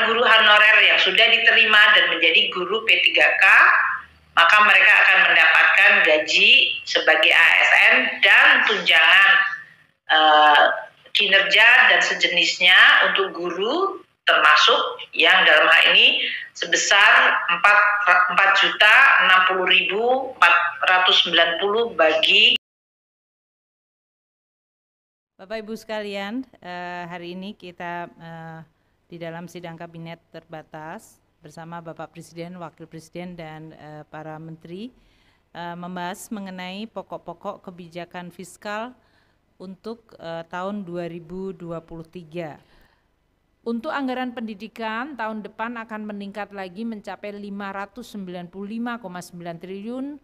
para guru honorer yang sudah diterima dan menjadi guru P3K, maka mereka akan mendapatkan gaji sebagai ASN dan tunjangan uh, kinerja dan sejenisnya untuk guru termasuk yang dalam hal ini sebesar 4 juta 60.490 bagi Bapak Ibu sekalian, eh, hari ini kita eh, di dalam sidang kabinet terbatas bersama Bapak Presiden, Wakil Presiden dan eh, para menteri membahas mengenai pokok-pokok kebijakan fiskal untuk tahun 2023. Untuk anggaran pendidikan tahun depan akan meningkat lagi mencapai 595,9 triliun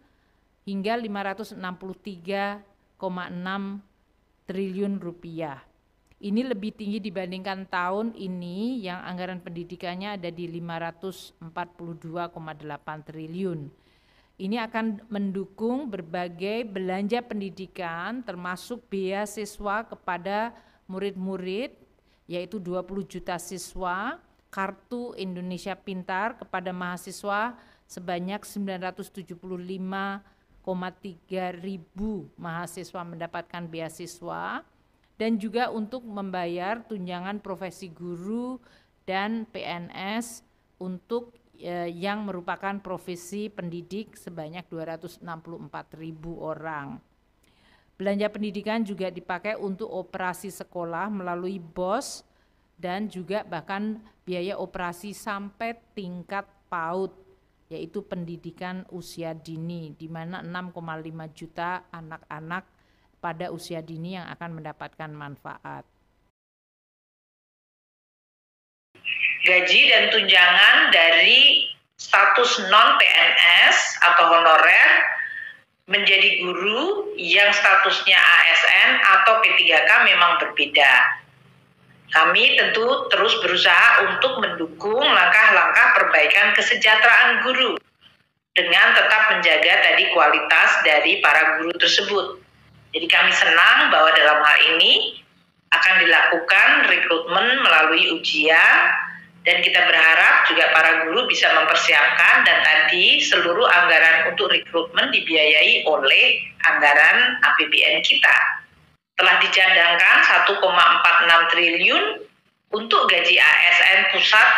hingga 563,6 triliun rupiah. Ini lebih tinggi dibandingkan tahun ini yang anggaran pendidikannya ada di 542,8 triliun. Ini akan mendukung berbagai belanja pendidikan termasuk beasiswa kepada murid-murid yaitu 20 juta siswa, kartu Indonesia Pintar kepada mahasiswa sebanyak 975 3 ribu mahasiswa mendapatkan beasiswa dan juga untuk membayar tunjangan profesi guru dan PNS untuk eh, yang merupakan profesi pendidik sebanyak 264 ribu orang. Belanja pendidikan juga dipakai untuk operasi sekolah melalui BOS dan juga bahkan biaya operasi sampai tingkat PAUD yaitu pendidikan usia dini di mana 6,5 juta anak-anak pada usia dini yang akan mendapatkan manfaat. Gaji dan tunjangan dari status non PNS atau honorer menjadi guru yang statusnya ASN atau P3K memang berbeda kami tentu terus berusaha untuk mendukung langkah-langkah perbaikan kesejahteraan guru dengan tetap menjaga tadi kualitas dari para guru tersebut. Jadi kami senang bahwa dalam hal ini akan dilakukan rekrutmen melalui ujian dan kita berharap juga para guru bisa mempersiapkan dan tadi seluruh anggaran untuk rekrutmen dibiayai oleh anggaran APBN kita telah dicadangkan 1,46 triliun untuk gaji ASN pusat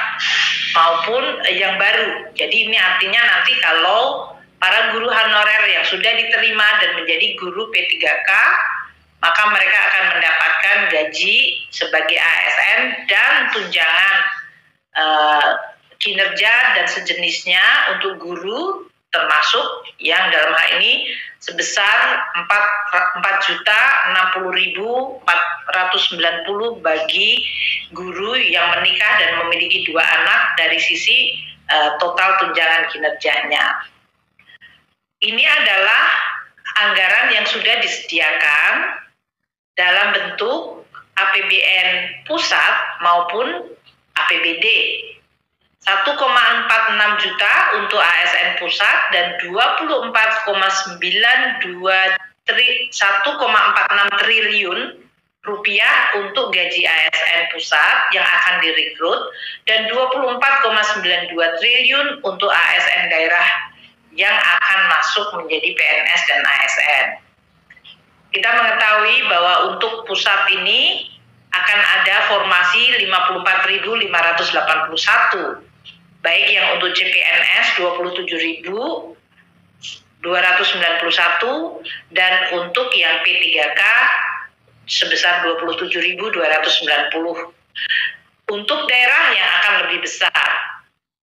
maupun yang baru. Jadi ini artinya nanti kalau para guru honorer yang sudah diterima dan menjadi guru P3K, maka mereka akan mendapatkan gaji sebagai ASN dan tunjangan uh, kinerja dan sejenisnya untuk guru termasuk yang dalam hal ini sebesar 4 juta 60.490 bagi guru yang menikah dan memiliki dua anak dari sisi uh, total tunjangan kinerjanya. Ini adalah anggaran yang sudah disediakan dalam bentuk APBN pusat maupun APBD 1,46 juta untuk ASN pusat dan 24,92 tri 1,46 triliun rupiah untuk gaji ASN pusat yang akan direkrut dan 24,92 triliun untuk ASN daerah yang akan masuk menjadi PNS dan ASN. Kita mengetahui bahwa untuk pusat ini akan ada formasi 54.581 baik yang untuk CPNS 27.291 dan untuk yang P3K sebesar 27.290. Untuk daerah yang akan lebih besar,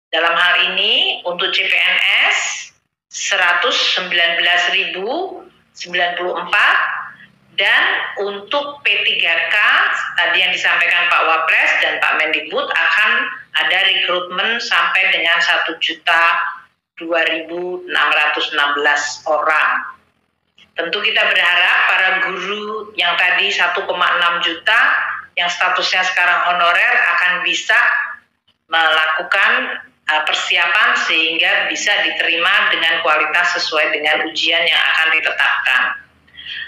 dalam hal ini untuk CPNS 119.094 dan untuk P3K tadi yang disampaikan Pak Wapres dan Pak Mendikbud akan ada rekrutmen sampai dengan 1 juta 2.616 orang. Tentu kita berharap para guru yang tadi 1,6 juta yang statusnya sekarang honorer akan bisa melakukan persiapan sehingga bisa diterima dengan kualitas sesuai dengan ujian yang akan ditetapkan.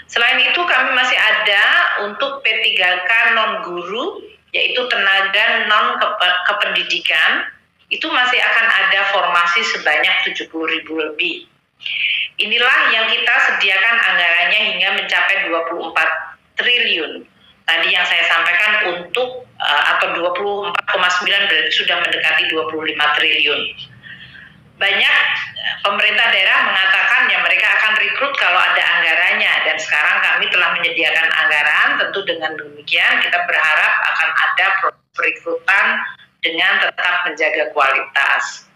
Selain itu kami masih ada untuk P3K non guru yaitu tenaga non kependidikan, itu masih akan ada formasi sebanyak 70 ribu lebih. Inilah yang kita sediakan anggarannya hingga mencapai 24 triliun. Tadi yang saya sampaikan untuk uh, atau 24,9 sudah mendekati 25 triliun. Banyak eh, pemerintah daerah mengatakan ya mereka akan rekrut kalau ada anggarannya dan sekarang kami telah menyediakan anggaran tentu dengan demikian kita berharap akan ada perekrutan dengan tetap menjaga kualitas.